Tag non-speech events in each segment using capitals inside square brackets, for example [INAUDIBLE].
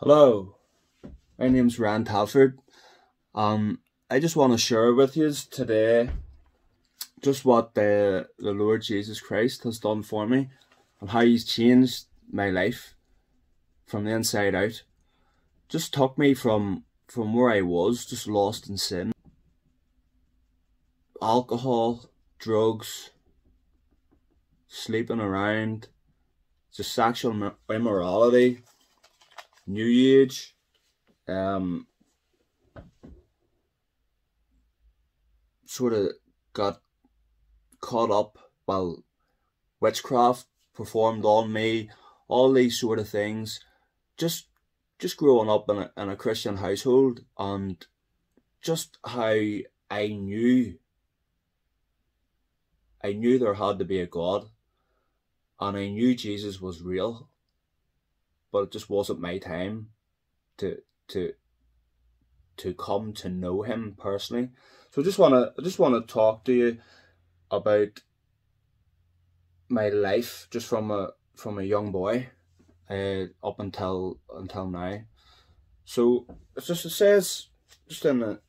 Hello, my name's Ryan Telford. Um, I just want to share with you today just what the, the Lord Jesus Christ has done for me and how He's changed my life from the inside out. Just took me from from where I was, just lost in sin, alcohol, drugs, sleeping around, just sexual immorality, New Age, um, sort of got caught up while witchcraft performed on me, all these sort of things. Just just growing up in a, in a Christian household and just how I knew I knew there had to be a God and I knew Jesus was real but it just wasn't my time to to to come to know him personally. So I just wanna I just wanna talk to you about my life just from a from a young boy uh, up until until now. So it's just it says just in the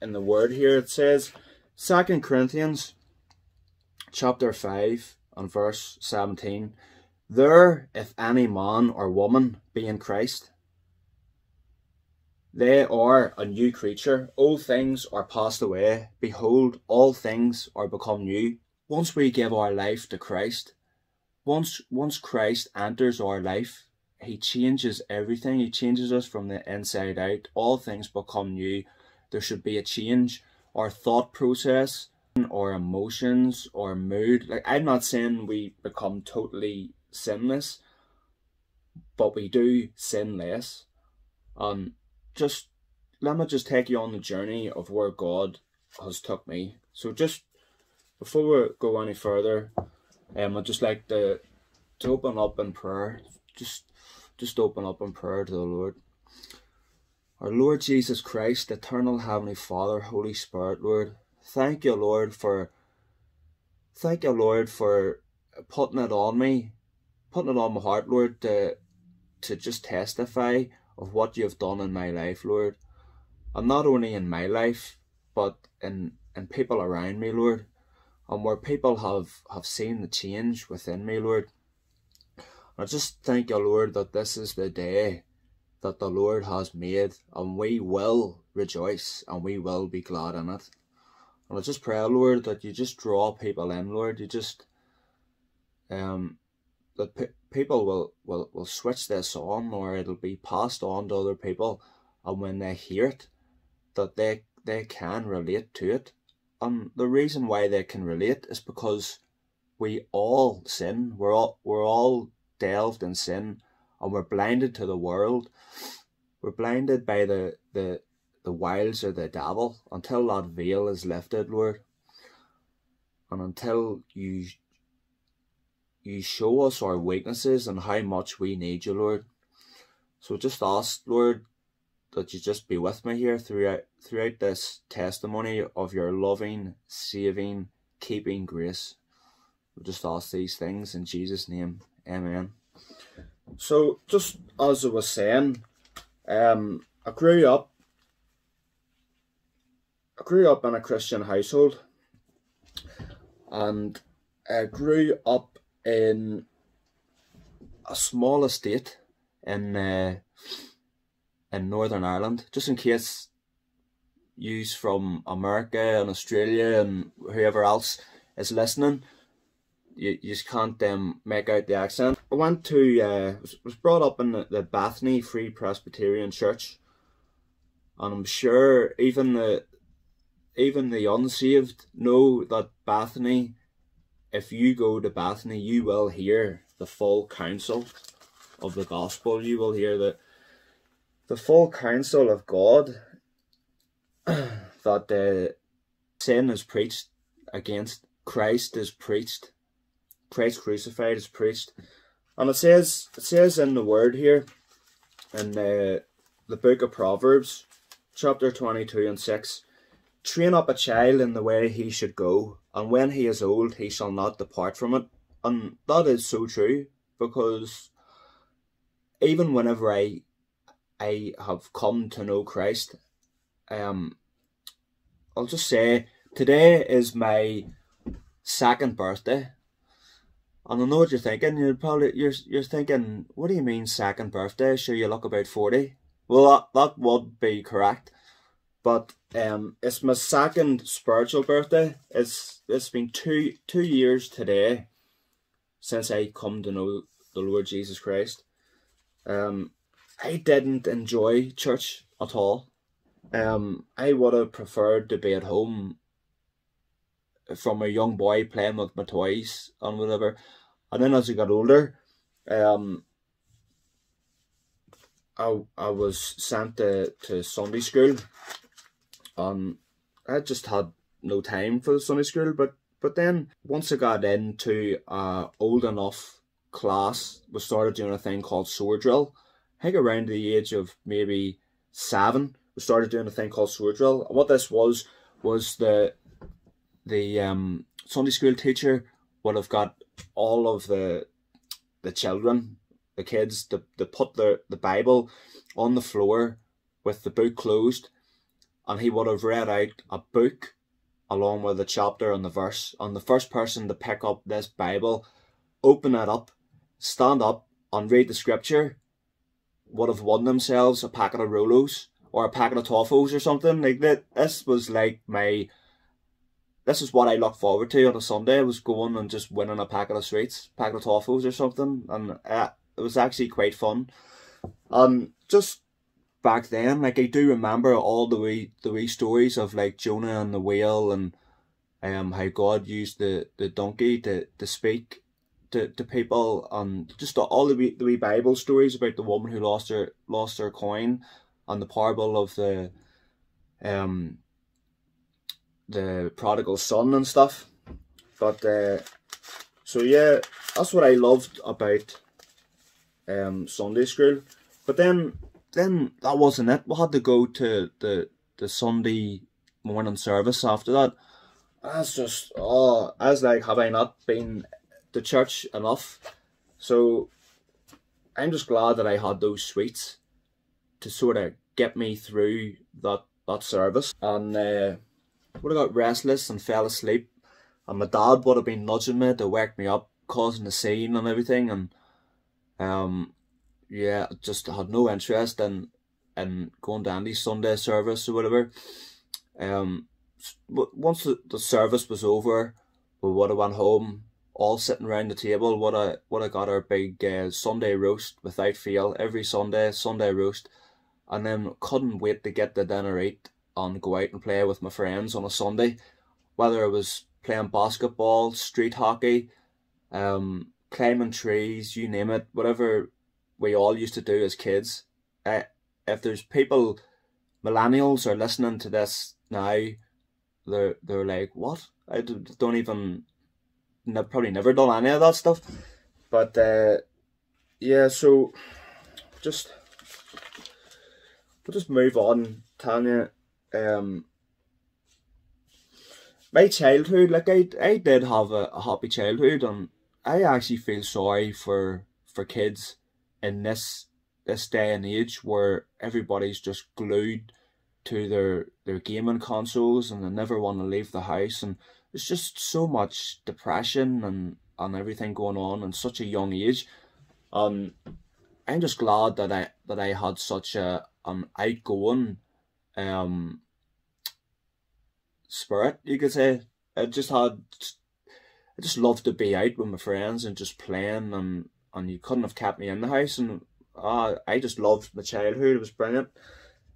in the word here it says Second Corinthians chapter five and verse seventeen. There, if any man or woman be in Christ, they are a new creature. Old things are passed away. Behold, all things are become new. Once we give our life to Christ, once once Christ enters our life, he changes everything. He changes us from the inside out. All things become new. There should be a change. Our thought process, our emotions, our mood. Like I'm not saying we become totally sinless, but we do sin less. Um, just let me just take you on the journey of where God has took me. So just before we go any further, um, I'd just like to to open up in prayer. Just just open up in prayer to the Lord. Our Lord Jesus Christ, eternal Heavenly Father, Holy Spirit, Lord, thank you, Lord, for thank you, Lord, for putting it on me putting it on my heart, Lord, to to just testify of what you've done in my life, Lord. And not only in my life, but in in people around me, Lord. And where people have, have seen the change within me, Lord. I just thank you, Lord, that this is the day that the Lord has made, and we will rejoice and we will be glad in it. And I just pray, Lord, that you just draw people in, Lord. You just um that pe people will, will, will switch this on or it'll be passed on to other people and when they hear it that they they can relate to it. And the reason why they can relate is because we all sin. We're all we're all delved in sin and we're blinded to the world. We're blinded by the the the wiles of the devil. Until that veil is lifted lord and until you you show us our weaknesses and how much we need you, Lord. So just ask, Lord, that you just be with me here throughout throughout this testimony of your loving, saving, keeping grace. We just ask these things in Jesus' name. Amen. So just as I was saying, um I grew up I grew up in a Christian household and I grew up in a small estate in uh, in Northern Ireland, just in case yous from America and Australia and whoever else is listening, you, you just can't um, make out the accent. I went to, uh, was, was brought up in the, the Bethany Free Presbyterian Church, and I'm sure even the even the unsaved know that Bethany if you go to Bethany, you will hear the full counsel of the gospel. You will hear the the full counsel of God [CLEARS THROAT] that uh, sin is preached against, Christ is preached, Christ crucified is preached, and it says it says in the word here in uh, the book of Proverbs, chapter twenty two and six. Train up a child in the way he should go, and when he is old, he shall not depart from it. And that is so true, because even whenever I I have come to know Christ. Um, I'll just say today is my second birthday. And I know what you're thinking. You're probably you're you're thinking, what do you mean second birthday? Sure, you look about forty. Well, that that would be correct, but um, it's my second spiritual birthday. It's it's been two two years today since I come to know the Lord Jesus Christ. Um, I didn't enjoy church at all. Um, I would have preferred to be at home from a young boy playing with my toys and whatever. And then as I got older, um, I I was sent to, to Sunday school, and I just had no time for the Sunday school. But but then once I got into a old enough class, we started doing a thing called sword drill. I think around the age of maybe seven, we started doing a thing called sword drill. And what this was was the the um, Sunday school teacher would have got all of the the children, the kids, to, to put the, the Bible on the floor with the book closed, and he would have read out a book along with the chapter and the verse. And the first person to pick up this Bible, open it up, stand up, and read the scripture would have won themselves a packet of Rolos or a packet of Toffos or something. Like that this was like my this is what I look forward to on a Sunday. I was going and just winning a packet of sweets, packet of Toffos or something, and uh, it was actually quite fun. And just back then, like I do remember all the wee the wee stories of like Jonah and the whale and um how God used the, the donkey to, to speak to, to people and just all the wee, the wee Bible stories about the woman who lost her lost her coin and the parable of the um the prodigal son and stuff. But uh, so yeah, that's what I loved about um, Sunday school. But then then that wasn't it. We had to go to the the Sunday morning service after that. That's just oh, I was like, have I not been to church enough? So I'm just glad that I had those sweets to sort of get me through that that service. And uh, would have got restless and fell asleep. And my dad would have been nudging me to wake me up, causing a scene and everything. And um, yeah, just had no interest in in going to any Sunday service or whatever. Um, once the, the service was over, we would have went home, all sitting around the table. What I what I got our big uh, Sunday roast without fail every Sunday, Sunday roast, and then couldn't wait to get the dinner eat and go out and play with my friends on a Sunday, whether it was playing basketball, street hockey, um, climbing trees, you name it, whatever we all used to do as kids. Uh, if there's people, millennials are listening to this now, they're they're like, what? I don't even, probably never done any of that stuff. But uh, yeah, so just we'll just move on, Tanya um my childhood, like I I did have a, a happy childhood and I actually feel sorry for for kids in this this day and age where everybody's just glued to their their gaming consoles and they never want to leave the house and there's just so much depression and and everything going on in such a young age. Um I'm just glad that I that I had such a an outgoing um spirit, you could say. I just had, I just loved to be out with my friends and just playing, and and you couldn't have kept me in the house, and uh, I just loved my childhood. It was brilliant.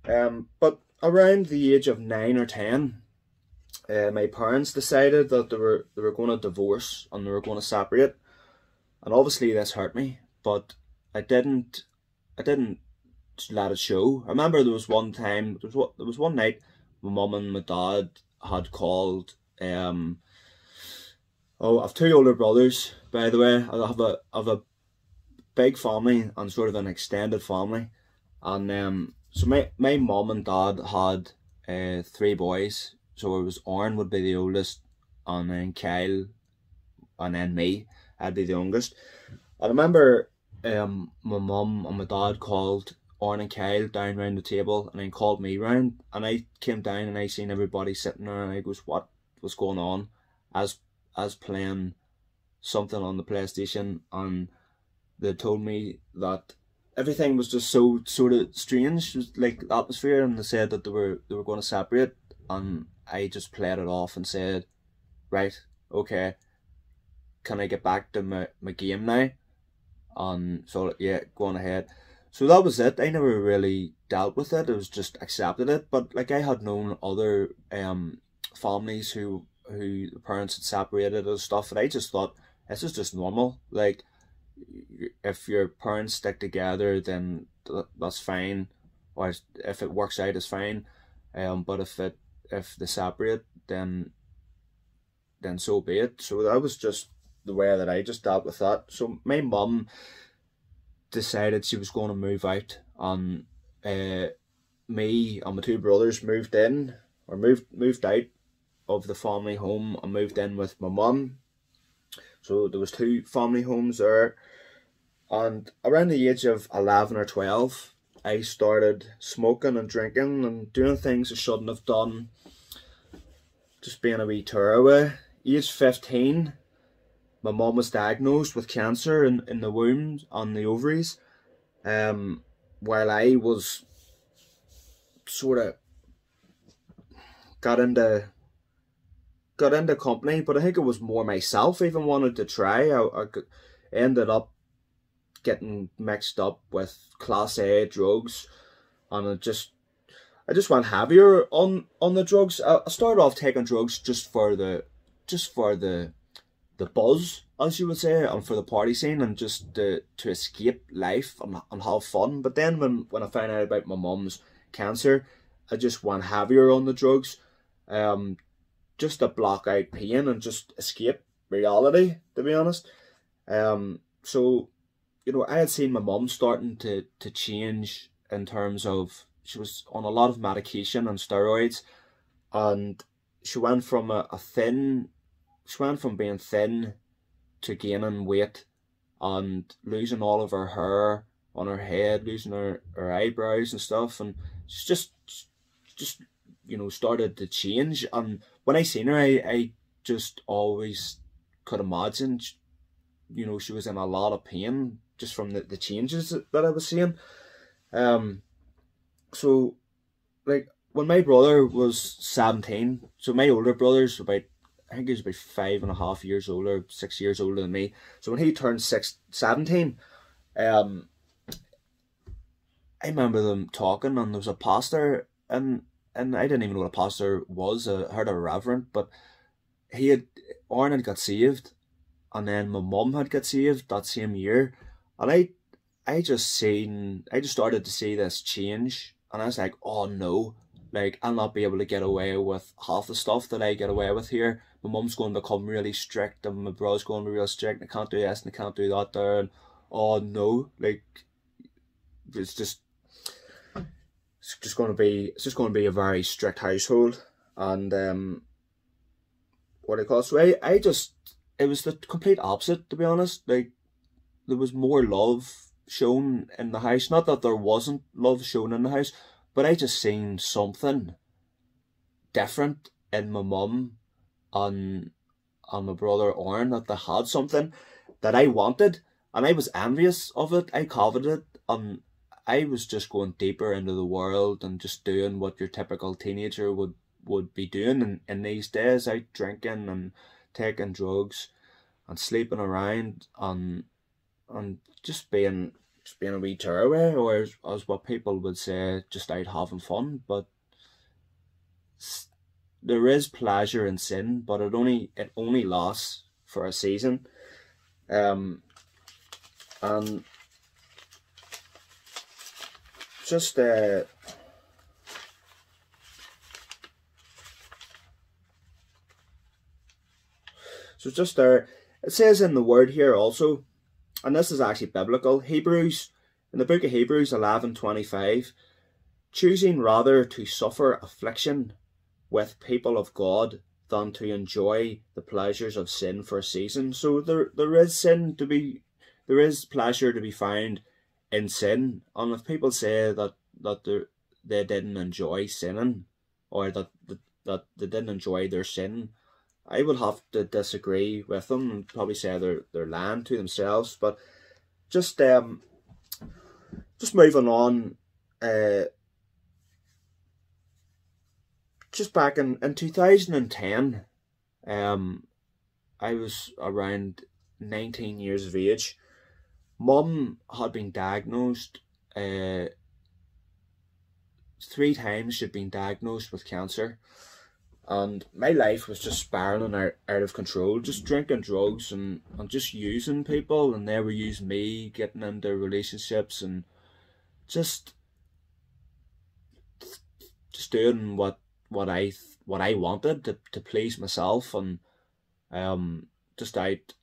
Um, but around the age of nine or ten, uh, my parents decided that they were they were going to divorce and they were going to separate, and obviously this hurt me. But I didn't, I didn't let it show. I remember there was one time, there was there was one night, my mum and my dad had called um oh I've two older brothers by the way I have a I have a big family and sort of an extended family. And um so my my mom and dad had uh three boys. So it was Aaron would be the oldest and then Kyle and then me I'd be the youngest. I remember um my mum and my dad called Orrin and Kyle down round the table and then called me round and I came down and I seen everybody sitting there and I goes, What was going on? As as playing something on the PlayStation and they told me that everything was just so sort of strange, like the atmosphere and they said that they were they were going to separate and I just played it off and said, Right, okay, can I get back to my, my game now? And so yeah, going ahead. So that was it. I never really dealt with it. It was just accepted it. But like I had known other um families who who the parents had separated and stuff, and I just thought this is just normal. Like if your parents stick together, then that's fine, or if it works out, it's fine. Um, but if it if they separate, then then so be it. So that was just the way that I just dealt with that. So my mum decided she was going to move out and uh, me and my two brothers moved in or moved moved out of the family home and moved in with my mum. So there was two family homes there and around the age of 11 or 12 I started smoking and drinking and doing things I shouldn't have done. Just being a wee tearaway. Age 15 my mom was diagnosed with cancer in, in the womb on the ovaries um, while I was sort of got into got into company but I think it was more myself even wanted to try I, I ended up getting mixed up with class A drugs and I just I just went heavier on on the drugs I, started off taking drugs just for the just for the the buzz, as you would say, and for the party scene and just to, to escape life and, and have fun. But then when, when I found out about my mum's cancer, I just went heavier on the drugs, um, just to block out pain and just escape reality, to be honest. Um, so, you know, I had seen my mum starting to, to change in terms of she was on a lot of medication and steroids, and she went from a, a thin she went from being thin to gaining weight and losing all of her hair on her head, losing her, her eyebrows and stuff, and she's just just you know started to change. And when I seen her, I I just always could imagine, you know, she was in a lot of pain just from the, the changes that, that I was seeing. Um, so like when my brother was seventeen, so my older brother's about I think he's about five and a half years older, six years older than me. So when he turned six, 17, um, I remember them talking, and there was a pastor, and and I didn't even know what a pastor was. I heard a reverend, but he had Orrin had got saved, and then my mum had got saved that same year, and I, I just seen, I just started to see this change, and I was like, oh no, like I'll not be able to get away with half the stuff that I get away with here. My mum's going to become really strict and my brother's going to be real strict. I can't do this and I can't do that there and oh no, like it's just it's just going to be it's just going to be a very strict household and um what it? So I, I just it was the complete opposite to be honest. Like there was more love shown in the house. Not that there wasn't love shown in the house, but I just seen something different in my mum and, and my brother Orrin that they had something that I wanted and I was envious of it. I coveted it and I was just going deeper into the world and just doing what your typical teenager would, would be doing in, in these days, out drinking and taking drugs and sleeping around and and just being just being a wee tearaway, or as, as what people would say, just out having fun. But there is pleasure in sin, but it only it only lasts for a season. Um, and just uh, so just there, it says in the word here also and this is actually biblical. Hebrews, in the book of Hebrews 11.25, choosing rather to suffer affliction with people of God than to enjoy the pleasures of sin for a season. So there there is sin to be there is pleasure to be found in sin, and if people say that that they they didn't enjoy sinning, or that, that that they didn't enjoy their sin, I would have to disagree with them and probably say they're they're lying to themselves. But just um, just moving on, uh, just back in in two thousand and ten, um, I was around nineteen years of age. Mum had been diagnosed. Uh, three times she'd been diagnosed with cancer and my life was just spiraling out, out of control just drinking drugs and, and just using people and they were using me getting into relationships and just just doing what what I what I wanted to, to please myself and um just out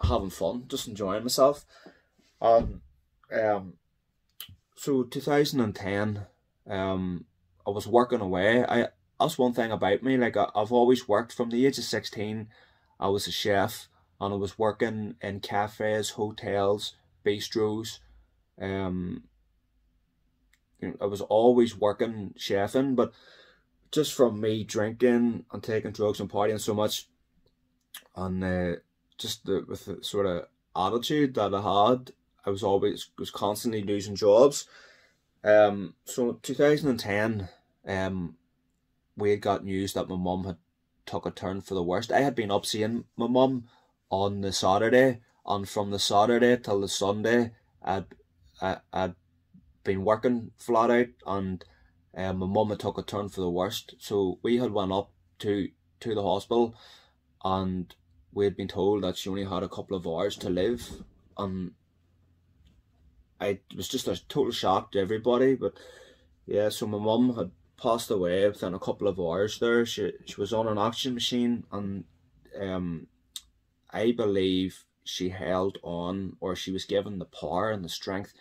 having fun just enjoying myself. And um so 2010 um I was working away. I that's one thing about me. Like I, I've always worked from the age of sixteen. I was a chef and I was working in cafes, hotels, bistros. Um, I was always working chefing, but just from me drinking and taking drugs and partying so much, and uh, just the with the sort of attitude that I had, I was always was constantly losing jobs. Um, so 2010, um, we had got news that my mum had took a turn for the worst. I had been up seeing my mum on the Saturday, and from the Saturday till the Sunday, I'd I, I'd been working flat out, and um, my mum had took a turn for the worst. So we had went up to to the hospital, and we had been told that she only had a couple of hours to live, and I was just a total shock to everybody. But yeah, so my mum had passed away within a couple of hours there. She, she was on an oxygen machine and um, I believe she held on or she was given the power and the strength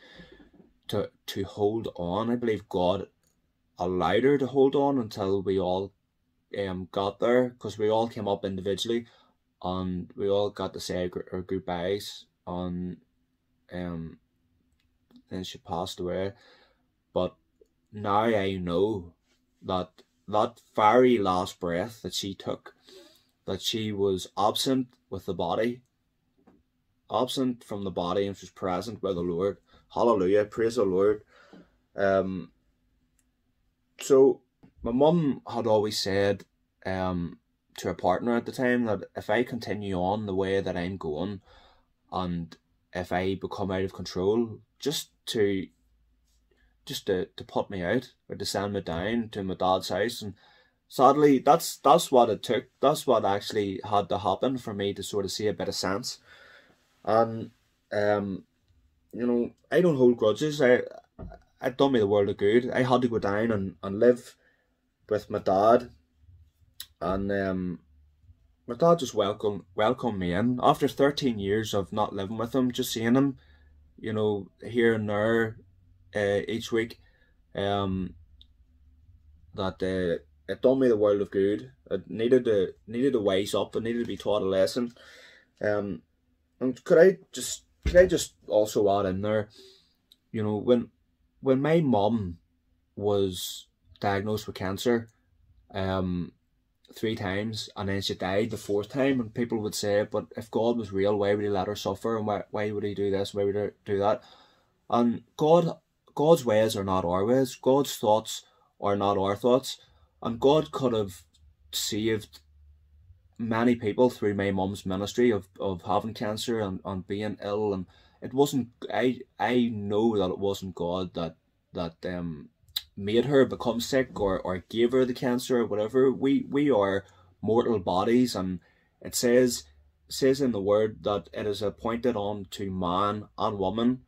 to to hold on. I believe God allowed her to hold on until we all um got there because we all came up individually and we all got to say our goodbyes on um then she passed away but now I know that that very last breath that she took, that she was absent with the body, absent from the body and was present with the Lord. Hallelujah, praise the Lord. Um, so my mum had always said um, to her partner at the time that if I continue on the way that I'm going, and if I become out of control, just to just to, to put me out or to send me down to my dad's house. And sadly that's that's what it took. That's what actually had to happen for me to sort of see a bit of sense. And um you know I don't hold grudges. I it done me the world of good. I had to go down and, and live with my dad. And um my dad just welcomed welcomed me in. After 13 years of not living with him just seeing him you know here and there uh, each week. Um, that uh, it done me the world of good. It needed to needed to wise up. It needed to be taught a lesson. Um, and could I just could I just also add in there, you know, when when my mum was diagnosed with cancer, um, three times, and then she died the fourth time, and people would say, but if God was real, why would He let her suffer, and why why would He do this, why would He do that? And God God's ways are not our ways. God's thoughts are not our thoughts. And God could have saved many people through my mum's ministry of, of having cancer and, and being ill and it wasn't I I know that it wasn't God that that um made her become sick or, or gave her the cancer or whatever. We we are mortal bodies and it says says in the word that it is appointed on to man and woman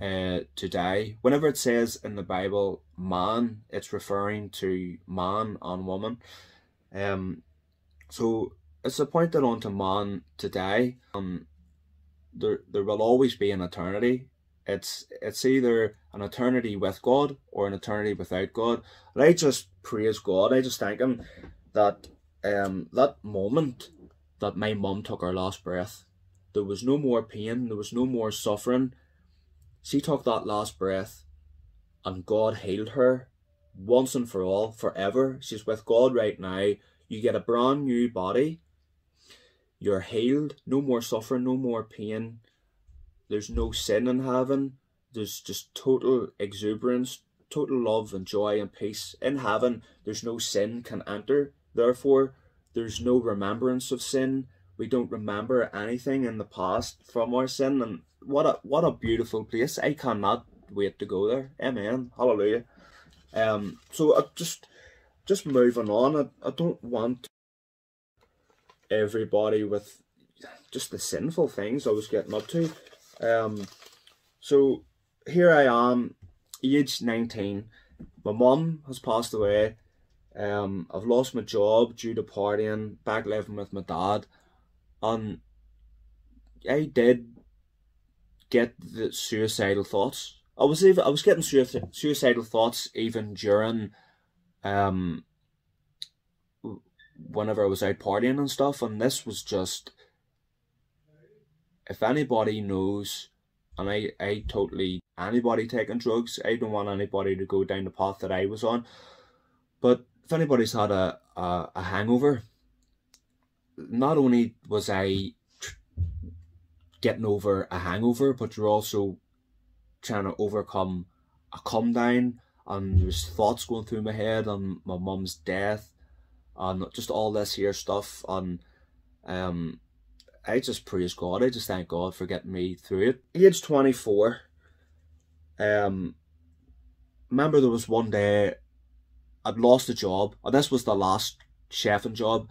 uh, to die. Whenever it says in the Bible man, it's referring to man and woman. Um, so it's appointed unto man today. Um, there there will always be an eternity. It's it's either an eternity with God or an eternity without God. And I just praise God. I just thank Him that um that moment that my mum took her last breath, there was no more pain. There was no more suffering she took that last breath and God healed her once and for all, forever. She's with God right now. You get a brand new body. You're healed. No more suffering, no more pain. There's no sin in heaven. There's just total exuberance, total love and joy and peace. In heaven, there's no sin can enter. Therefore, there's no remembrance of sin. We don't remember anything in the past from our sin. And what a what a beautiful place. I cannot wait to go there. Amen. Hallelujah. Um so I just just moving on, I, I don't want everybody with just the sinful things I was getting up to. Um so here I am, age nineteen. My mum has passed away. Um I've lost my job due to partying, back living with my dad. And I did get the suicidal thoughts. I was even I was getting suicidal thoughts even during um whenever I was out partying and stuff and this was just if anybody knows and I, I totally anybody taking drugs, I don't want anybody to go down the path that I was on. But if anybody's had a, a, a hangover, not only was I getting over a hangover, but you're also trying to overcome a come down and there's thoughts going through my head on my mum's death and just all this here stuff and um I just praise God. I just thank God for getting me through it. Age 24, um, remember there was one day I'd lost a job. And this was the last chefing job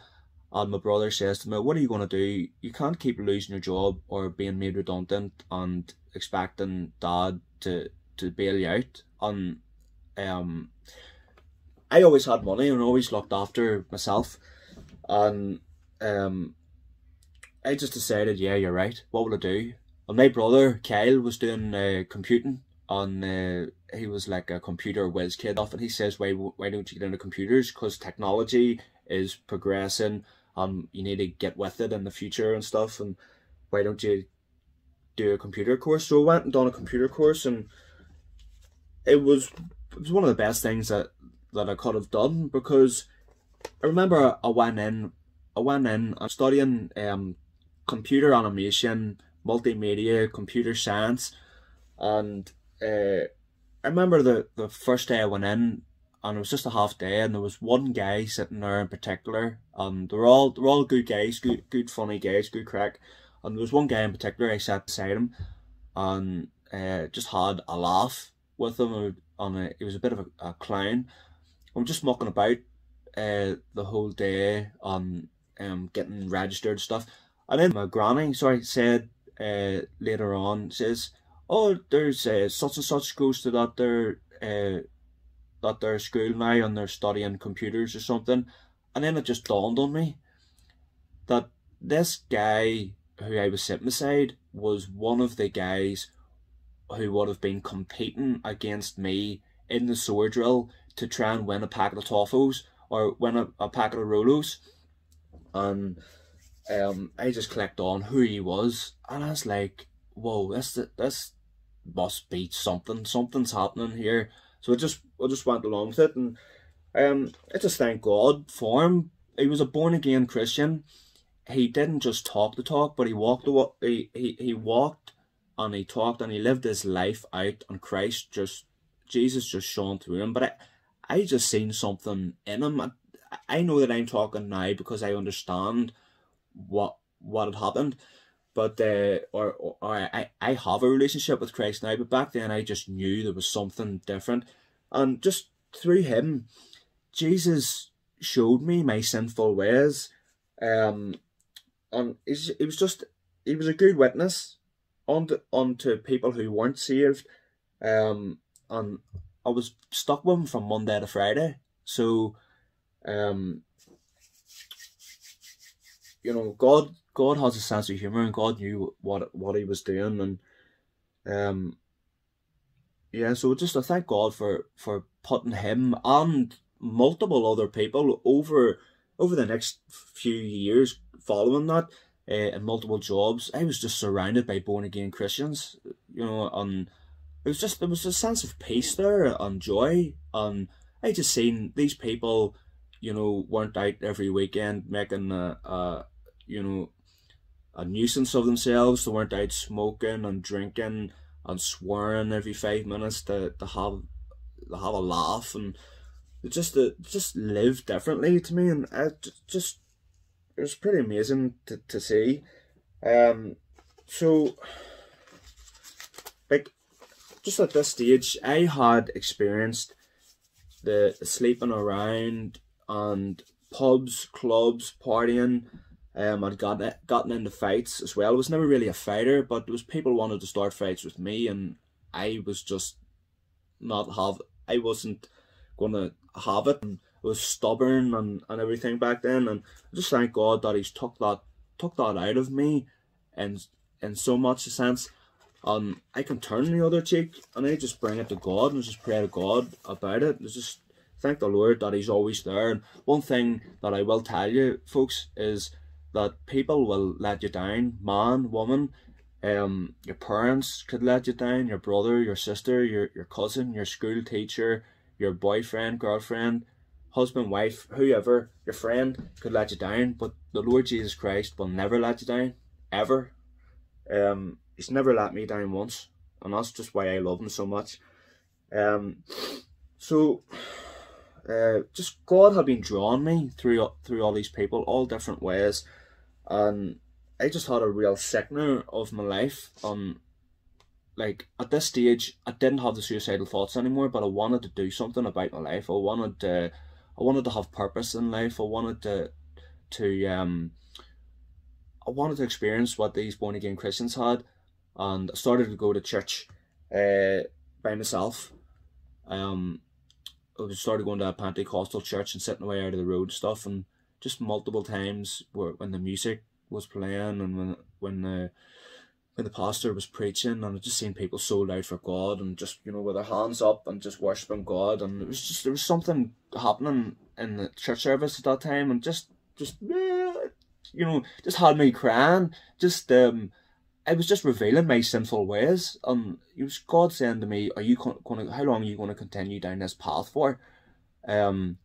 and my brother says to me, What are you going to do? You can't keep losing your job or being made redundant and expecting dad to, to bail you out. And um, I always had money and always looked after myself. And um, I just decided, yeah, you're right. What will I do? And my brother, Kyle, was doing uh, computing on uh, he was like a computer whiz kid off and he says why why don't you get into computers because technology is progressing um, you need to get with it in the future and stuff. And why don't you do a computer course? So I went and done a computer course, and it was it was one of the best things that that I could have done because I remember I went in, I went in, I'm studying um computer animation, multimedia, computer science, and uh, I remember the the first day I went in and it was just a half day and there was one guy sitting there in particular and they're all they're all good guys good good funny guys good crack and there was one guy in particular I sat beside him and uh, just had a laugh with him on a, he was a bit of a, a clown. I'm just mucking about uh, the whole day on um, getting registered stuff and then my granny sorry said uh, later on says oh there's uh, such and such goes to that there uh, at their school now and they're studying computers or something. And then it just dawned on me that this guy who I was sitting beside was one of the guys who would have been competing against me in the sword drill to try and win a packet of toffos or win a, a packet of Rolos. And um, I just clicked on who he was, and I was like, "Whoa, this this must be something. Something's happening here." So I just I just went along with it, and um, I just thank God for him. He was a born again Christian. He didn't just talk the talk, but he walked the he, he he walked and he talked and he lived his life out, and Christ just Jesus just shone through him. But I I just seen something in him. I, I know that I'm talking now because I understand what what had happened but uh, or, or, or I, I have a relationship with Christ now, but back then I just knew there was something different, and just through him, Jesus showed me my sinful ways, um, and he was just he was a good witness onto onto people who weren't saved, um, and I was stuck with him from Monday to Friday, so, um, you know, God God has a sense of humor, and God knew what what He was doing, and um, yeah. So just I thank God for for putting him and multiple other people over over the next few years following that uh, in multiple jobs. I was just surrounded by born again Christians, you know, and it was just there was a sense of peace there and joy and I just seen these people, you know, weren't out every weekend making a, a you know a nuisance of themselves. They weren't out smoking and drinking and swearing every five minutes to, to have to have a laugh and just to just live differently to me and it just it was pretty amazing to, to see. Um so like just at this stage, I had experienced the, the sleeping around and pubs, clubs, partying. Um, I'd gotten gotten into fights as well. I was never really a fighter, but there was people wanted to start fights with me, and I was just not have. I wasn't gonna have it. And I was stubborn and, and everything back then, and I just thank God that He's took that took that out of me, and in so much a sense um, I can turn the other cheek and I just bring it to God and just pray to God about it. It's just thank the Lord that He's always there. And one thing that I will tell you, folks, is that people will let you down, man, woman. Um, your parents could let you down, your brother, your sister, your, your cousin, your school teacher, your boyfriend, girlfriend, husband, wife, whoever, your friend could let you down, but the Lord Jesus Christ will never let you down, ever. Um, he's never let me down once, and that's just why I love him so much. Um, so, uh, just God had been drawing me through through all these people, all different ways, and I just had a real sickener of my life. On like at this stage, I didn't have the suicidal thoughts anymore, but I wanted to do something about my life. I wanted to, I wanted to have purpose in life. I wanted to, to um. I wanted to experience what these born again Christians had, and I started to go to church uh, by myself. Um, I started going to a Pentecostal church and sitting away out of the road and stuff, and just multiple times when the music was playing and when when the when the pastor was preaching, and I just seen people sold out for God and just you know with their hands up and just worshiping God, and it was just there was something happening in the church service at that time, and just just you know just had me crying, just um I was just revealing my sinful ways. Um, it was God saying to me, "Are you going to? How long are you going to continue down this path for?" Um,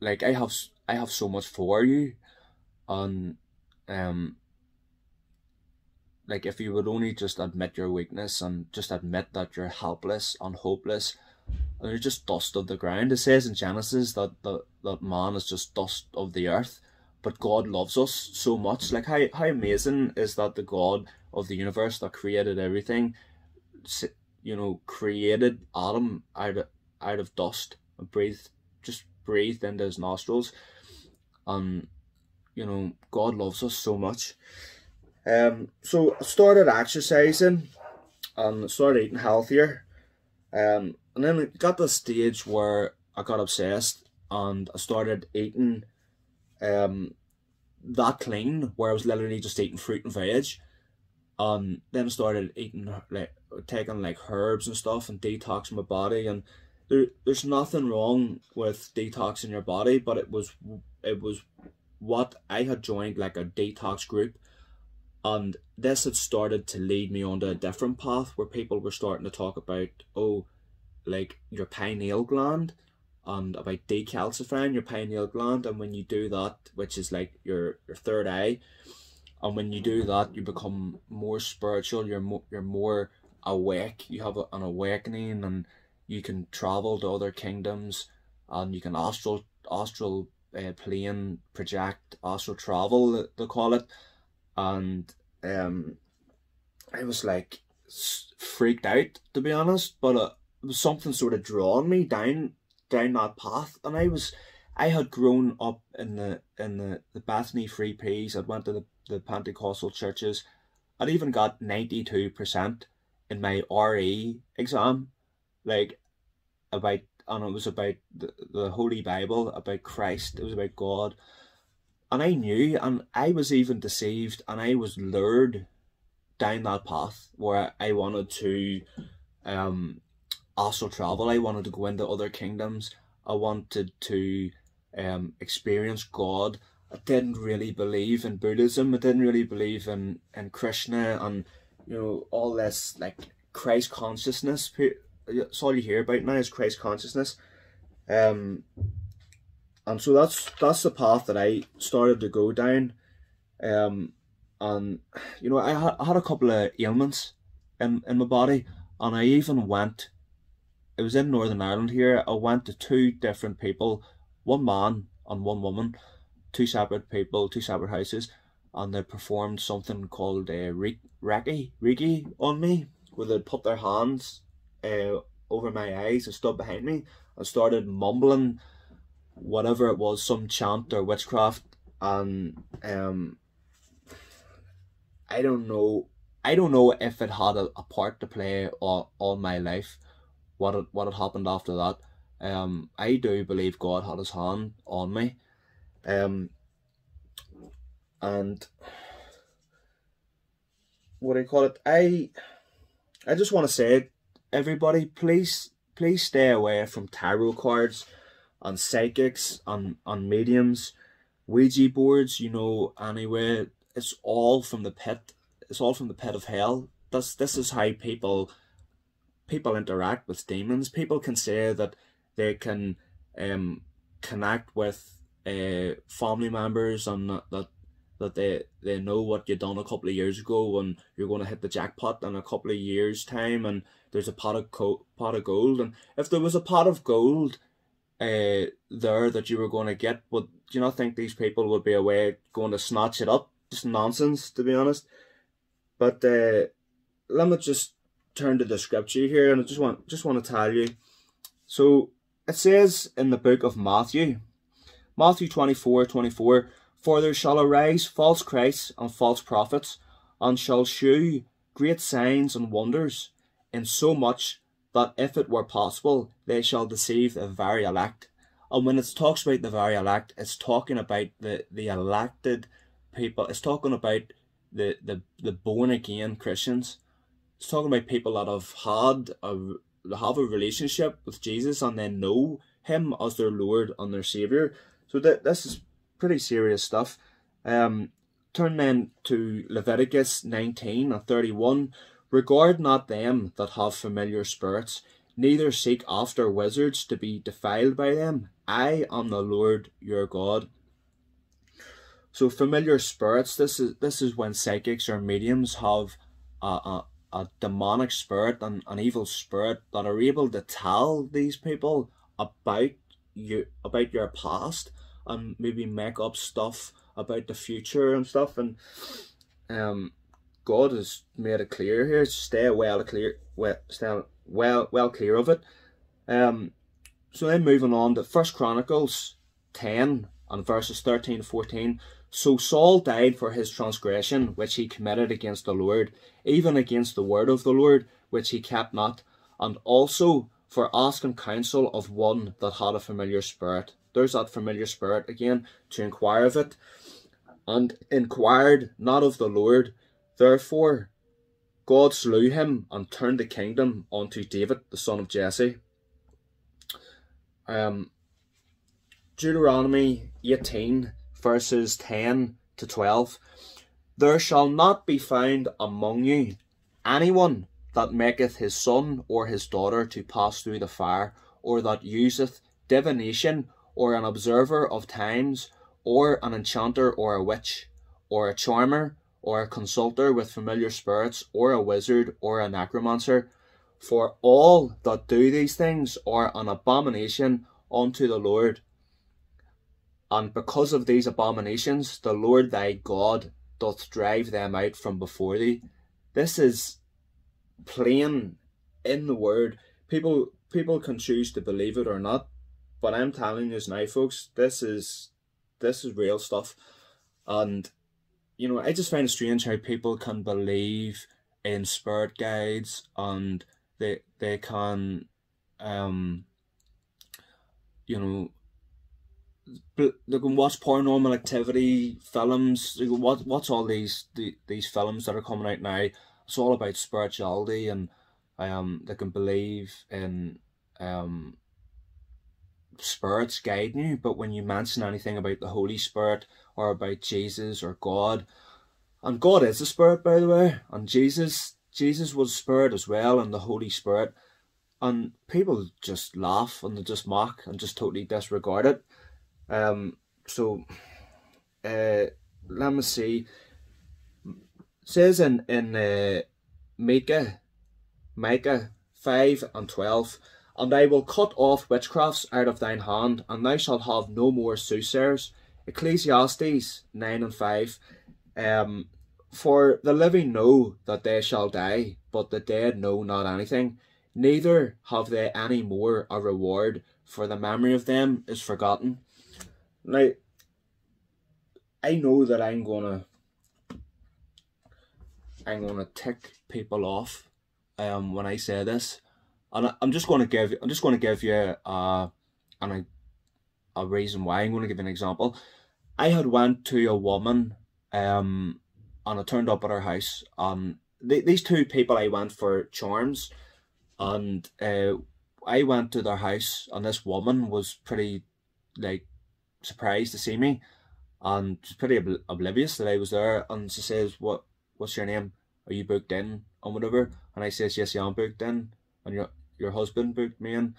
like I have, I have so much for you, and um, like if you would only just admit your weakness and just admit that you're helpless and hopeless, and you're just dust of the ground. It says in Genesis that that, that man is just dust of the earth but God loves us so much. Like how how amazing is that the God of the universe that created everything, you know, created Adam out of out of dust and breathed just breathed into his nostrils, and you know God loves us so much. Um, so I started exercising and started eating healthier. Um, and then it got to the stage where I got obsessed and I started eating um, that clean where I was literally just eating fruit and veg. Um, then I started eating like taking like herbs and stuff and detoxing my body and there there's nothing wrong with detoxing your body, but it was it was what I had joined like a detox group and this had started to lead me onto a different path where people were starting to talk about oh like your pineal gland and about decalcifying your pineal gland and when you do that which is like your your third eye and when you do that you become more spiritual you're more you're more awake you have an awakening and you can travel to other kingdoms and you can astral astral uh, plane project astral travel they call it and um I was like freaked out to be honest but uh, it was something sort of drawn me down down that path and I was I had grown up in the in the, the Bethany Free Peas, I'd went to the, the Pentecostal churches. I'd even got ninety two percent in my RE exam. Like about and it was about the, the Holy Bible, about Christ, it was about God. And I knew and I was even deceived and I was lured down that path where I wanted to um astral travel. I wanted to go into other kingdoms. I wanted to um, experience God. I didn't really believe in Buddhism. I didn't really believe in, in Krishna and you know all this like Christ consciousness. That's all you hear about now is Christ consciousness. Um, and so that's that's the path that I started to go down. Um, and you know, I had, I had a couple of ailments in in my body, and I even went. It was in Northern Ireland here. I went to two different people, one man and one woman, two separate people, two separate houses, and they performed something called a uh, Reiki, Reiki on me, where they put their hands uh, over my eyes and stood behind me and started mumbling whatever it was, some chant or witchcraft, and um, I don't know. I don't know if it had a, a part to play all, all my life. What what had happened after that? Um, I do believe God had His hand on me. Um, and what do you call it? I I just want to say, everybody, please please stay away from tarot cards and psychics and, and mediums, Ouija boards, you know, anyway. It's all from the pit. It's all from the pit of hell. This this is how people people interact with demons. People can say that they can um connect with uh family members and that that they they know what you done a couple of years ago and you're going to hit the jackpot in a couple of years time and there's a pot of co- pot of gold and if there was a pot of gold uh, there that you were going to get, would you not think these people would be away going to snatch it up? Just nonsense, to be honest. But uh, let me just turn to the scripture here, and I just want just want to tell you. So it says in the book of Matthew, Matthew 24, 24, For there shall arise false Christs and false prophets, and shall shew great signs and wonders, in so much that if it were possible, they shall deceive the very elect. And when it talks about the very elect, it's talking about the, the elected people. It's talking about the, the, the born again Christians. It's talking about people that have had a have a relationship with Jesus and then know him as their Lord and their Saviour. So that this is pretty serious stuff. Um, turn then to Leviticus 19 and 31. Regard not them that have familiar spirits, neither seek after wizards to be defiled by them. I am the Lord your God. So familiar spirits, this is this is when psychics or mediums have a, a, a demonic spirit and an evil spirit that are able to tell these people about you about your past and maybe make up stuff about the future and stuff and um God has made it clear here. Stay well clear, well, stay well, well clear of it. Um, so then moving on to First Chronicles ten and verses 13 14. So Saul died for his transgression which he committed against the Lord, even against the word of the Lord which he kept not, and also for asking counsel of one that had a familiar spirit. There's that familiar spirit again to inquire of it, and inquired not of the Lord, Therefore, God slew him and turned the kingdom unto David, the son of Jesse. Um, Deuteronomy 18, verses 10 to 12. There shall not be found among you anyone that maketh his son or his daughter to pass through the fire, or that useth divination, or an observer of times, or an enchanter or a witch, or a charmer, or a consulter with familiar spirits, or a wizard, or a necromancer. For all that do these things are an abomination unto the Lord. And because of these abominations, the Lord thy God doth drive them out from before thee. This is plain in the word. People people can choose to believe it or not, but I'm telling you now, folks, this is this is real stuff. And you know, I just find it strange how people can believe in spirit guides and they they can um you know they can watch paranormal activity films watch, watch all these the, these films that are coming out now it's all about spirituality and um they can believe in um spirits guiding you, but when you mention anything about the Holy Spirit or about Jesus or God, and God is a spirit, by the way, and Jesus, Jesus was Spirit as well, and the Holy Spirit, and people just laugh and they just mock and just totally disregard it. Um, so, uh, let me see. Says in in uh, Micah, Micah five and twelve, and I will cut off witchcrafts out of thine hand, and thou shalt have no more soothsayers. Ecclesiastes nine and five. Um, for the living know that they shall die, but the dead know not anything. Neither have they any more a reward, for the memory of them is forgotten. Now, I know that I'm gonna, I'm gonna tick people off, um, when I say this, and I, am just gonna give, I'm just gonna give you, uh, and a reason why. I'm gonna give you an example. I had went to a woman, um, and I turned up at her house. Um, th- these two people I went for charms, and uh, I went to their house, and this woman was pretty like surprised to see me, and she's pretty ob- oblivious that I was there. And she says, "What? What's your name? Are you booked in and whatever?" And I says, "Yes, yeah, I'm booked in." And your your husband booked me in.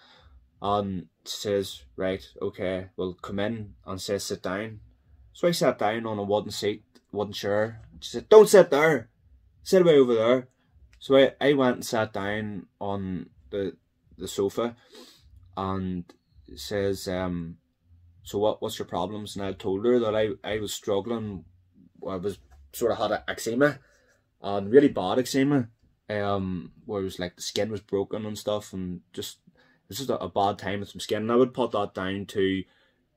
And says, "Right, okay, well, come in." And says, "Sit down." So I sat down on a wooden seat, wooden chair, she said, Don't sit there. Sit away over there. So I, I went and sat down on the the sofa and says, um, so what what's your problems? And I told her that I, I was struggling I was sort of had eczema and really bad eczema. Um where it was like the skin was broken and stuff and just it's just a, a bad time with some skin. And I would put that down to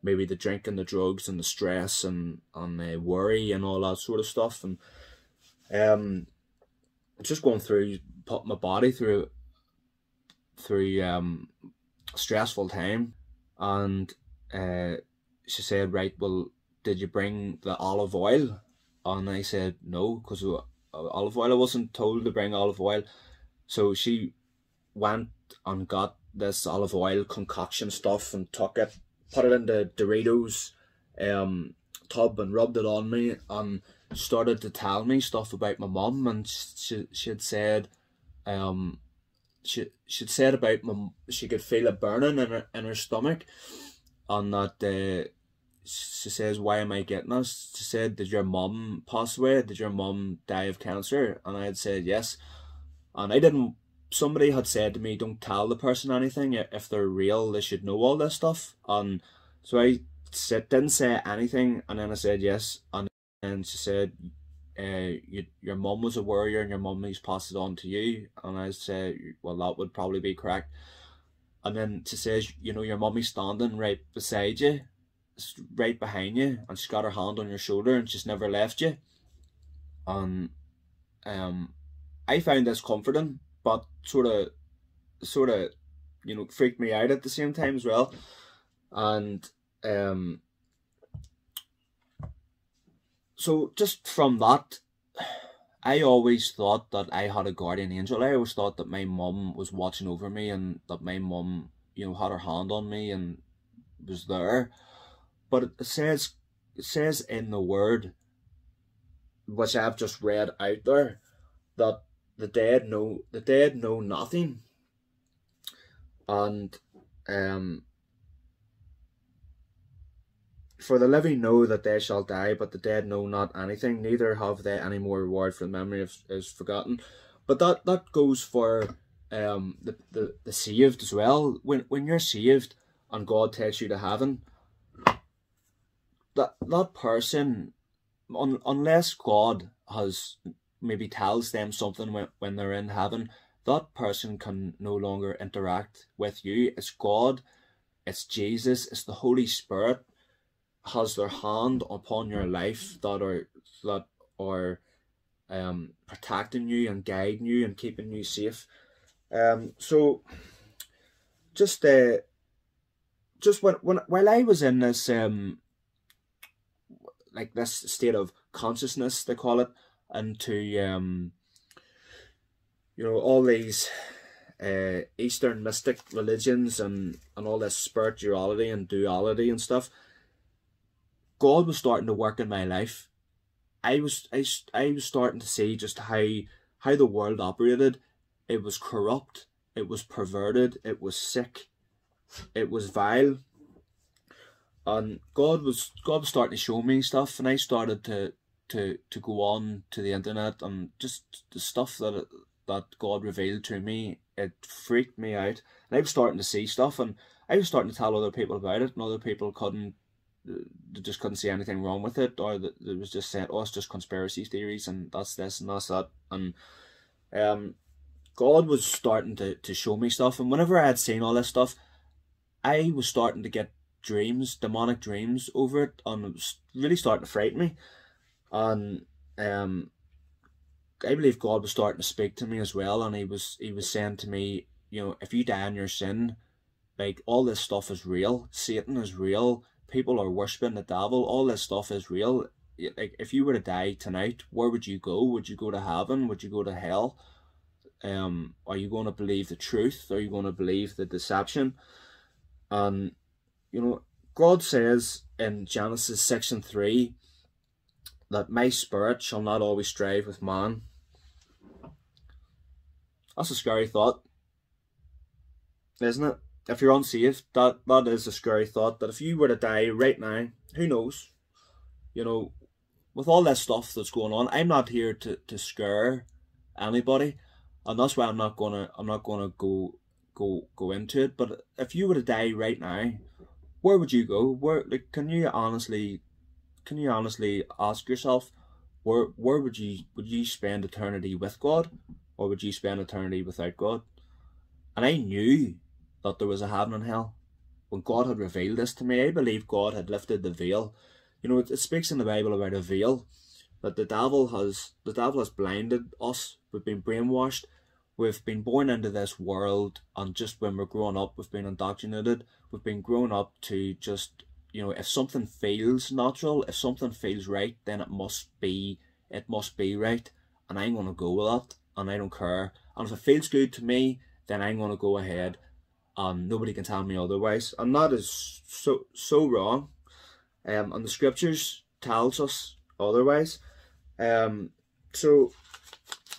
maybe the drink and the drugs, and the stress, and and the worry, and all that sort of stuff, and um, just going through, put my body through through um stressful time, and uh, she said, right, well, did you bring the olive oil? And I said no, because olive oil. I wasn't told to bring olive oil, so she went and got this olive oil concoction stuff and took it put it into Doritos um, tub and rubbed it on me and started to tell me stuff about my mum and she she had said um she she'd said about my she could feel a burning in her in her stomach and that uh, she says why am I getting this she said did your mum pass away did your mum die of cancer and I had said yes and I didn't somebody had said to me, don't tell the person anything. If they're real, they should know all this stuff. And so I said, didn't say anything. And then I said yes. And then she said, uh, you, your mum was a warrior and your mummy's passed it on to you. And I said, well, that would probably be correct. And then she says, you know, your mummy's standing right beside you, right behind you, and she's got her hand on your shoulder and she's never left you. And um, I found this comforting but sort of, sort of, you know, freaked me out at the same time as well. And um, so just from that, I always thought that I had a guardian angel. I always thought that my mum was watching over me and that my mum, you know, had her hand on me and was there. But it says, it says in the word, which I've just read out there, that the dead know the dead know nothing. And um for the living know that they shall die but the dead know not anything. Neither have they any more reward for the memory of is forgotten. But that that goes for um the, the the saved as well. When when you're saved and god takes you to heaven that that person un, unless god has maybe tells them something when, when they're in heaven, that person can no longer interact with you. It's God, it's Jesus, it's the Holy Spirit has their hand upon your life that are that are um protecting you and guiding you and keeping you safe. Um so just uh just when when while I was in this um like this state of consciousness they call it into um, you know all these uh, Eastern mystic religions and and all this spirituality and duality and stuff. God was starting to work in my life. I was I, I was starting to see just how how the world operated, it was corrupt, it was perverted, it was sick, it was vile. And God was God was starting to show me stuff, and I started to to to go on to the internet and just the stuff that that God revealed to me. It freaked me out, and I was starting to see stuff, and I was starting to tell other people about it, and other people couldn't they just couldn't see anything wrong with it, or that it was just said, "Oh, it's just conspiracy theories, and that's this and that's that." And um, God was starting to to show me stuff, and whenever I had seen all this stuff, I was starting to get dreams, demonic dreams over it, and it was really starting to frighten me. And um, I believe God was starting to speak to me as well, and He was He was saying to me, you know, if you die in your sin, like all this stuff is real. Satan is real people are worshipping the devil, all this stuff is real. Like if you were to die tonight, where would you go? Would you go to heaven? Would you go to hell? Um, are you going to believe the truth? Are you going to believe the deception? And you know, God says in Genesis and three that my spirit shall not always strive with man. That's a scary thought, isn't it? if you're unsaved, that that is a scary thought. That if you were to die right now, who knows? You know, with all that stuff that's going on, I'm not here to, to scare anybody, and that's why I'm not gonna I'm not gonna go go go into it. But if you were to die right now, where would you go? Where like can you honestly can you honestly ask yourself where where would you would you spend eternity with God or would you spend eternity without God? And I knew that there was a heaven and hell. When God had revealed this to me, I believe God had lifted the veil. You know, it, it speaks in the Bible about a veil that the devil has the devil has blinded us. We've been brainwashed. We've been born into this world, and just when we're growing up, we've been indoctrinated. We've been grown up to just you know, if something feels natural, if something feels right, then it must be it must be right, and I'm gonna go with that, and I don't care. And if it feels good to me, then I'm gonna go ahead um, nobody can tell me otherwise. And that is so so wrong. Um, and the scriptures tells us otherwise. Um, so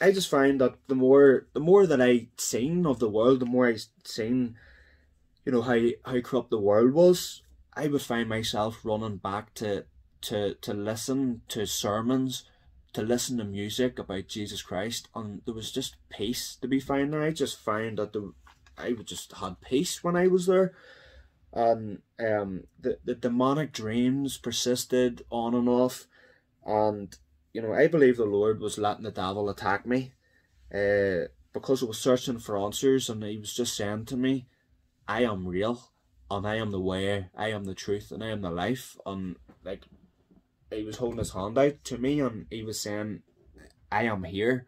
I just find that the more the more that I seen of the world, the more I seen, you know, how how corrupt the world was, I would find myself running back to to to listen to sermons, to listen to music about Jesus Christ, and there was just peace to be found. there. I just find that the I just had peace when I was there. And um, the, the demonic dreams persisted on and off. And, you know, I believe the Lord was letting the devil attack me uh, because I was searching for answers and he was just saying to me, I am real and I am the way, I am the truth, and I am the life. And, like, he was holding his hand out to me and he was saying, I am here.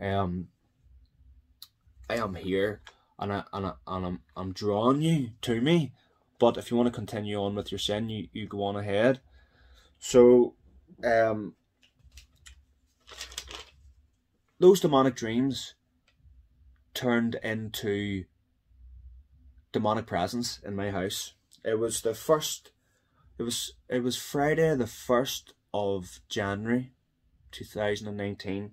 Um, I am here and I and I, and I'm I'm drawing you to me. But if you want to continue on with your sin, you, you go on ahead. So, um, those demonic dreams turned into demonic presence in my house. It was the first. It was it was Friday the first of January, two thousand and nineteen,